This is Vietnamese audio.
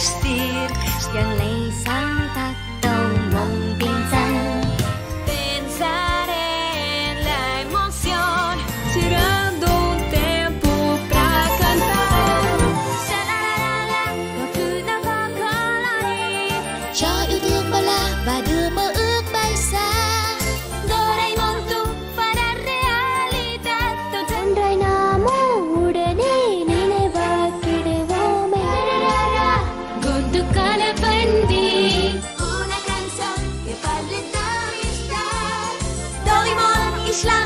crescer, yang lei santa tão mong pinsan. Pensar en la emoción, tirando un tempo pra cantar. Sha-la-la-la, 僕の心に。cho yêu thương bao la và đưa mơ ước bay xa. ich schlafe.